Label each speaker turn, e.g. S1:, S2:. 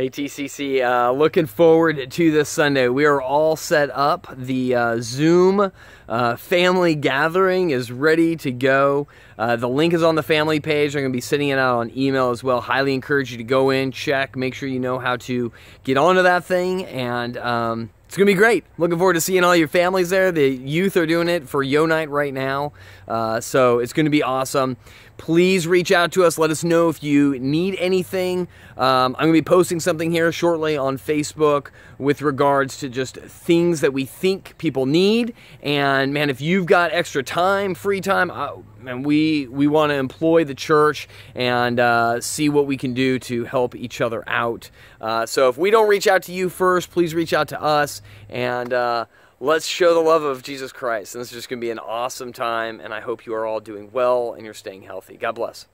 S1: Hey TCC, uh, looking forward to this Sunday. We are all set up. The uh, Zoom uh, family gathering is ready to go. Uh, the link is on the family page. I'm going to be sending it out on email as well. Highly encourage you to go in, check, make sure you know how to get onto that thing, and um, it's gonna be great. Looking forward to seeing all your families there. The youth are doing it for Yo Night right now, uh, so it's gonna be awesome. Please reach out to us. Let us know if you need anything. Um, I'm gonna be posting something here shortly on Facebook with regards to just things that we think people need. And man, if you've got extra time, free time, uh, man, we we want to employ the church and uh, see what we can do to help each other out. Uh, so if we don't reach out to you first, please reach out to us and uh, let's show the love of Jesus Christ. And this is just going to be an awesome time, and I hope you are all doing well and you're staying healthy. God bless.